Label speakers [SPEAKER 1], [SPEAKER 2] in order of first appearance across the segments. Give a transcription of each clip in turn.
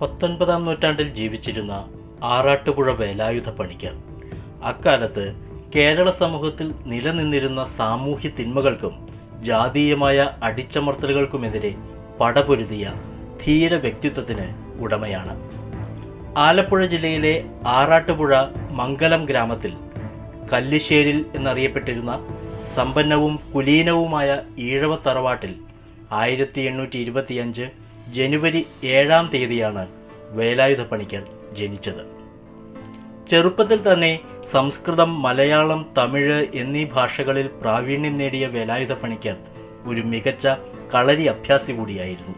[SPEAKER 1] പത്തൊൻപതാം നൂറ്റാണ്ടിൽ ജീവിച്ചിരുന്ന ആറാട്ടുപുഴ വേലായുധ പണിക്കർ. അക്കാലത്ത് കേരള സമൂഹത്തിൽ നിലനിന്നിരുന്ന സാമൂഹ്യ തിന്മകൾക്കും ജാതീയമായ അടിച്ചമർത്തലുകൾക്കുമെതിരെ പടപൊരുതിയ ധീര വ്യക്തിത്വത്തിന് ഉടമയാണ്. ആലപ്പുഴ ജില്ലയിലെ ആറാട്ടുപുഴ മംഗലം ഗ്രാമത്തിൽ കല്ലിശ്ശേരിൽ എന്നറിയപ്പെട്ടിരുന്ന സമ്പന്നവും കുലീനവുമായ ഈഴവ തറവാട്ടിൽ ആയിരത്തി എണ്ണൂറ്റി ഇരുപത്തിയഞ്ച് ജനുവരി ഏഴാം തീയതിയാണ് വേലായുധ പണിക്കർ ജനിച്ചത്. ചെറുപ്പത്തിൽ തന്നെ സംസ്കൃതം മലയാളം തമിഴ് എന്നീ ഭാഷകളിൽ പ്രാവീണ്യം നേടിയ വേലായുധ പണിക്കർ ഒരു മികച്ച കളരി അഭ്യാസി കൂടിയായിരുന്നു.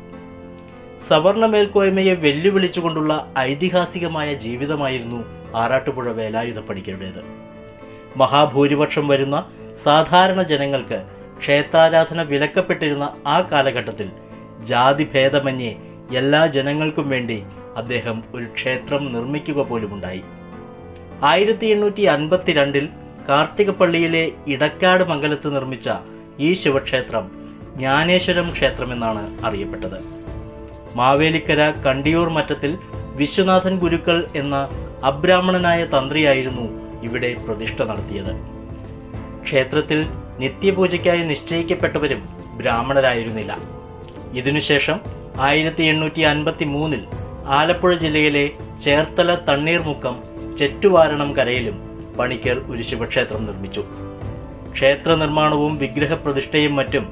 [SPEAKER 1] സവർണ മേൽക്കോയ്മയെ വെല്ലുവിളിച്ചുകൊണ്ടുള്ള ഐതിഹാസികമായ ജീവിതമായിരുന്നു ആറാട്ടുപുഴ വേലായുധ പണിക്കരുടേത്. മഹാഭൂരിപക്ഷം വരുന്ന സാധാരണ ജനങ്ങൾക്ക് ക്ഷേത്രാരാധന വിലക്കപ്പെട്ടിരുന്ന ആ കാലഘട്ടത്തിൽ ജാതിഭേദമന്യേ എല്ലാ ജനങ്ങൾക്കും വേണ്ടി അദ്ദേഹം ഒരു ക്ഷേത്രം നിർമ്മിക്കുക പോലുമുണ്ടായി. ആയിരത്തി എണ്ണൂറ്റി അൻപത്തിരണ്ടിൽ കാർത്തികപ്പള്ളിയിലെ ഇടക്കാട് മംഗലത്ത് നിർമ്മിച്ച ഈ ശിവക്ഷേത്രം ജ്ഞാനേശ്വരം ക്ഷേത്രമെന്നാണ് അറിയപ്പെട്ടത്. മാവേലിക്കര കണ്ടിയൂർ മറ്റത്തിൽ വിശ്വനാഥൻ ഗുരുക്കൾ എന്ന അബ്രാഹ്മണനായ തന്ത്രിയായിരുന്നു ഇവിടെ പ്രതിഷ്ഠ നടത്തിയത്. ക്ഷേത്രത്തിൽ നിത്യപൂജയ്ക്കായി നിശ്ചയിക്കപ്പെട്ടവരും ബ്രാഹ്മണരായിരുന്നില്ല. ഇതിനുശേഷം ആയിരത്തി എണ്ണൂറ്റി അൻപത്തി മൂന്നിൽ ആലപ്പുഴ ജില്ലയിലെ ചേർത്തല തണ്ണീർമുക്കം ചെറ്റുവാരണം കരയിലും പണിക്കർ ഒരു ശിവക്ഷേത്രം നിർമ്മിച്ചു. ക്ഷേത്ര നിർമ്മാണവും വിഗ്രഹപ്രതിഷ്ഠയും മറ്റും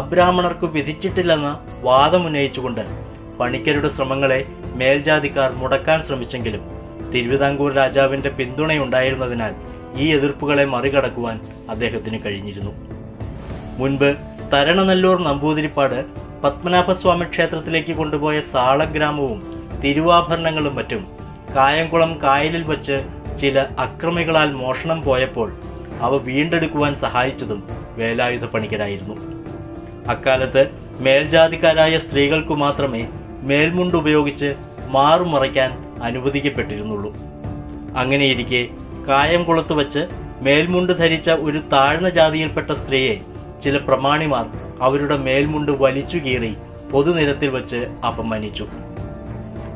[SPEAKER 1] അബ്രാഹ്മണർക്ക് വിധിച്ചിട്ടില്ലെന്ന വാദമുന്നയിച്ചുകൊണ്ട് പണിക്കരുടെ ശ്രമങ്ങളെ മേൽജാതിക്കാർ മുടക്കാൻ ശ്രമിച്ചെങ്കിലും തിരുവിതാംകൂർ രാജാവിന്റെ പിന്തുണയുണ്ടായിരുന്നതിനാൽ ഈ എതിർപ്പുകളെ മറികടക്കുവാൻ അദ്ദേഹത്തിന് കഴിഞ്ഞിരുന്നു. മുൻപ് തരണനല്ലൂർ നമ്പൂതിരിപ്പാട് പത്മനാഭസ്വാമി ക്ഷേത്രത്തിലേക്ക് കൊണ്ടുപോയ സാളഗ്രാമവും തിരുവാഭരണങ്ങളും മറ്റും കായംകുളം കായലിൽ വച്ച് ചില അക്രമികളാൽ മോഷണം പോയപ്പോൾ അവ വീണ്ടെടുക്കുവാൻ സഹായിച്ചതും വേലായുധ പണിക്കരായിരുന്നു. അക്കാലത്ത് മേൽജാതിക്കാരായ സ്ത്രീകൾക്കു മാത്രമേ മേൽമുണ്ട് ഉപയോഗിച്ച് മാറുമറയ്ക്കാൻ അനുവദിക്കപ്പെട്ടിരുന്നുള്ളൂ. അങ്ങനെയിരിക്കെ കായംകുളത്ത് വച്ച് മേൽമുണ്ട് ധരിച്ച ഒരു താഴ്ന്ന ജാതിയിൽപ്പെട്ട സ്ത്രീയെ ചില പ്രമാണിമാർ അവരുടെ മേൽമുണ്ട് വലിച്ചു കീറി പൊതുനിരത്തിൽ വച്ച് അപമാനിച്ചു.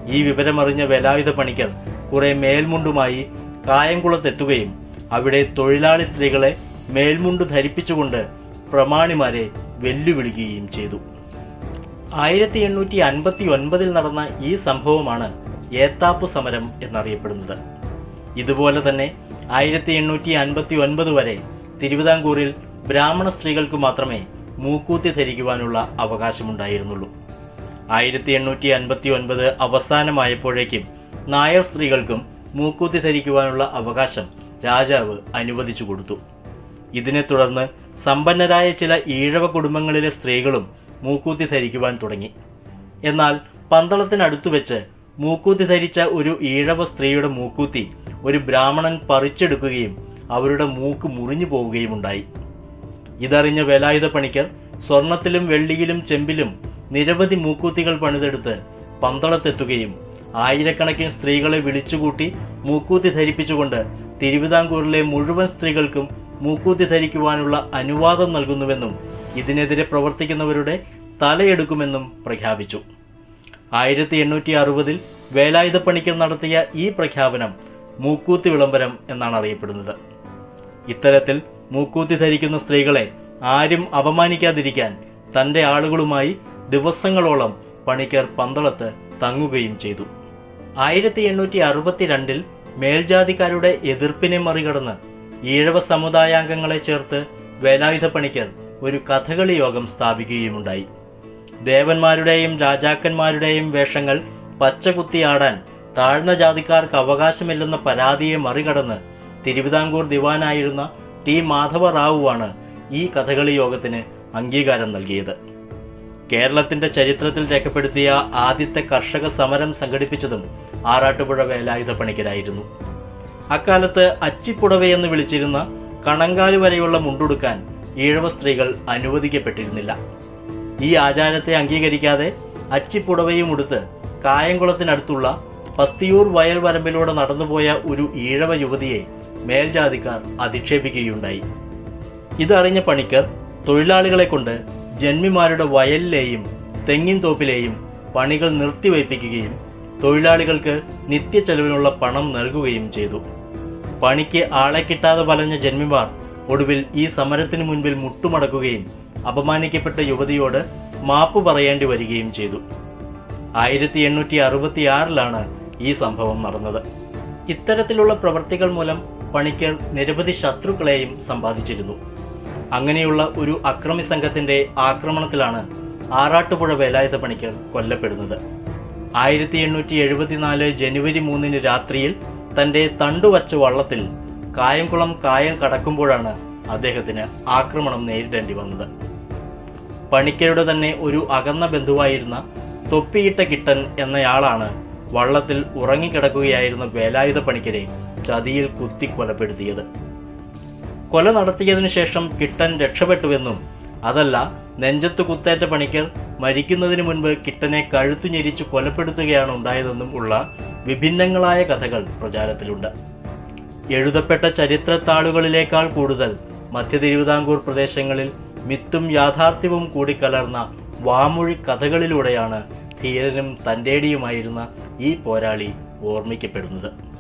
[SPEAKER 1] ഈ വിവരമറിഞ്ഞ വേലായുധ പണിക്കർ കുറെ മേൽമുണ്ടുമായി കായംകുളത്തെത്തുകയും അവിടെ തൊഴിലാളി സ്ത്രീകളെ മേൽമുണ്ട് ധരിപ്പിച്ചുകൊണ്ട് പ്രമാണിമാരെ വെല്ലുവിളിക്കുകയും ചെയ്തു. ആയിരത്തി എണ്ണൂറ്റി അൻപത്തി ഒൻപതിൽ നടന്ന ഈ സംഭവമാണ് ഏത്താപ്പ് സമരം എന്നറിയപ്പെടുന്നത്. ഇതുപോലെ തന്നെ ആയിരത്തി എണ്ണൂറ്റി അൻപത്തി ഒൻപത് വരെ തിരുവിതാംകൂറിൽ ബ്രാഹ്മണ സ്ത്രീകൾക്ക് മാത്രമേ മൂക്കൂത്തി ധരിക്കുവാനുള്ള അവകാശമുണ്ടായിരുന്നുള്ളൂ. ആയിരത്തി എണ്ണൂറ്റി അൻപത്തി ഒൻപത് അവസാനമായപ്പോഴേക്കും നായർ സ്ത്രീകൾക്കും മൂക്കൂത്തി ധരിക്കുവാനുള്ള അവകാശം രാജാവ് അനുവദിച്ചു കൊടുത്തു. ഇതിനെ തുടർന്ന് സമ്പന്നരായ ചില ഈഴവ കുടുംബങ്ങളിലെ സ്ത്രീകളും മൂക്കൂത്തി ധരിക്കുവാൻ തുടങ്ങി. എന്നാൽ പന്തളത്തിനടുത്തു വെച്ച് മൂക്കൂത്തി ധരിച്ച ഒരു ഈഴവ സ്ത്രീയുടെ മൂക്കൂത്തി ഒരു ബ്രാഹ്മണൻ പറിച്ചെടുക്കുകയും അവരുടെ മൂക്ക് മുറിഞ്ഞു പോവുകയും ഉണ്ടായി ഇതറിഞ്ഞ വേലായുധ പണിക്കർ സ്വർണത്തിലും വെള്ളിയിലും ചെമ്പിലും നിരവധി മൂക്കൂത്തികൾ പണിതെടുത്ത് പന്തളത്തെത്തുകയും ആയിരക്കണക്കിന് സ്ത്രീകളെ വിളിച്ചുകൂട്ടി മൂക്കൂത്തി ധരിപ്പിച്ചുകൊണ്ട് തിരുവിതാംകൂറിലെ മുഴുവൻ സ്ത്രീകൾക്കും മൂക്കൂത്തി ധരിക്കുവാനുള്ള അനുവാദം നൽകുന്നുവെന്നും ഇതിനെതിരെ പ്രവർത്തിക്കുന്നവരുടെ തലയെടുക്കുമെന്നും പ്രഖ്യാപിച്ചു. ആയിരത്തി എണ്ണൂറ്റി അറുപതിൽ വേലായുധ പണിക്കർ നടത്തിയ ഈ പ്രഖ്യാപനം മൂക്കൂത്തി വിളംബരം എന്നാണ് അറിയപ്പെടുന്നത്. ഇത്തരത്തിൽ മൂക്കൂത്തി ധരിക്കുന്ന സ്ത്രീകളെ ആരും അപമാനിക്കാതിരിക്കാൻ തന്റെ ആളുകളുമായി ദിവസങ്ങളോളം പണിക്കർ പന്തളത്ത് തങ്ങുകയും ചെയ്തു. ആയിരത്തി എണ്ണൂറ്റി അറുപത്തിരണ്ടിൽ മേൽജാതിക്കാരുടെ എതിർപ്പിനെ മറികടന്ന് ഈഴവ സമുദായാംഗങ്ങളെ ചേർത്ത് വേലായുധ പണിക്കർ ഒരു കഥകളി യോഗം സ്ഥാപിക്കുകയുമുണ്ടായി. ദേവന്മാരുടെയും രാജാക്കന്മാരുടെയും വേഷങ്ങൾ പച്ചകുത്തിയാടാൻ താഴ്ന്ന ജാതിക്കാർക്ക് അവകാശമില്ലെന്ന പരാതിയെ മറികടന്ന് തിരുവിതാംകൂർ ദിവാനായിരുന്ന ടി മാധവ റാവുവാണ് ഈ കഥകളി യോഗത്തിന് അംഗീകാരം നൽകിയത്. കേരളത്തിന്റെ ചരിത്രത്തിൽ രേഖപ്പെടുത്തിയ ആദ്യത്തെ കർഷക സമരം സംഘടിപ്പിച്ചതും ആറാട്ടുപുഴ വേലായുധ പണിക്കരായിരുന്നു. അക്കാലത്ത് അച്ചിപ്പുടവയെന്ന് വിളിച്ചിരുന്ന കണങ്കാൽ വരെയുള്ള മുണ്ടുടുക്കാൻ ഈഴവ സ്ത്രീകൾ അനുവദിക്കപ്പെട്ടിരുന്നില്ല. ഈ ആചാരത്തെ അംഗീകരിക്കാതെ അച്ചിപ്പുടവയും ഉടുത്ത് കായംകുളത്തിനടുത്തുള്ള പത്തിയൂർ വയൽ വരമ്പിലൂടെ നടന്നുപോയ ഒരു ഈഴവ യുവതിയെ മേൽജാതിക്കാർ അധിക്ഷേപിക്കുകയുണ്ടായി. ഇതറിഞ്ഞ പണിക്കർ തൊഴിലാളികളെ കൊണ്ട് ജന്മിമാരുടെ വയലിലെയും തെങ്ങിൻ തോപ്പിലെയും പണികൾ നിർത്തിവയ്പ്പിക്കുകയും തൊഴിലാളികൾക്ക് നിത്യച്ചെലവിനുള്ള പണം നൽകുകയും ചെയ്തു. പണിക്ക് ആളെ കിട്ടാതെ വലഞ്ഞ ജന്മിമാർ ഒടുവിൽ ഈ സമരത്തിന് മുൻപിൽ മുട്ടുമടക്കുകയും അപമാനിക്കപ്പെട്ട യുവതിയോട് മാപ്പ് പറയേണ്ടി വരികയും ചെയ്തു. ആയിരത്തി എണ്ണൂറ്റി അറുപത്തി ആറിലാണ് ഈ സംഭവം നടന്നത്. ഇത്തരത്തിലുള്ള പ്രവർത്തികൾ മൂലം പണിക്കർ നിരവധി ശത്രുക്കളെയും സമ്പാദിച്ചിരുന്നു. അങ്ങനെയുള്ള ഒരു അക്രമി സംഘത്തിന്റെ ആക്രമണത്തിലാണ് ആറാട്ടുപുഴ വേലായുധ പണിക്കർ കൊല്ലപ്പെടുന്നത്. ആയിരത്തി എണ്ണൂറ്റി എഴുപത്തിനാല് ജനുവരി മൂന്നിന് രാത്രിയിൽ തന്റെ തണ്ടുവച്ച വള്ളത്തിൽ കായംകുളം കായൽ കടക്കുമ്പോഴാണ് അദ്ദേഹത്തിന് ആക്രമണം നേരിടേണ്ടി വന്നത്. പണിക്കരുടെ തന്നെ ഒരു അകന്ന ബന്ധുവായിരുന്ന തൊപ്പിയിട്ട കിട്ടൻ എന്നയാളാണ് വള്ളത്തിൽ ഉറങ്ങിക്കിടക്കുകയായിരുന്ന വേലായുധ പണിക്കരെ ചതിയിൽ കുത്തി കൊലപ്പെടുത്തിയത്. കൊല നടത്തിയതിനു ശേഷം കിട്ടൻ രക്ഷപ്പെട്ടുവെന്നും അതല്ല നെഞ്ചത്ത് കുത്തേറ്റ പണിക്കർ മരിക്കുന്നതിന് മുൻപ് കിട്ടനെ കഴുത്തു ഞെരിച്ച് കൊലപ്പെടുത്തുകയാണ് ഉണ്ടായതെന്നും ഉള്ള വിഭിന്നങ്ങളായ കഥകൾ പ്രചാരത്തിലുണ്ട്. എഴുതപ്പെട്ട ചരിത്രത്താളുകളിലേക്കാൾ കൂടുതൽ മധ്യ തിരുവിതാംകൂർ പ്രദേശങ്ങളിൽ മിത്തും യാഥാർത്ഥ്യവും കൂടിക്കലർന്ന വാമൊഴി കഥകളിലൂടെയാണ് ധീരനും തന്റെടിയുമായിരുന്ന ഈ പോരാളി ഓർമ്മിക്കപ്പെടുന്നത്.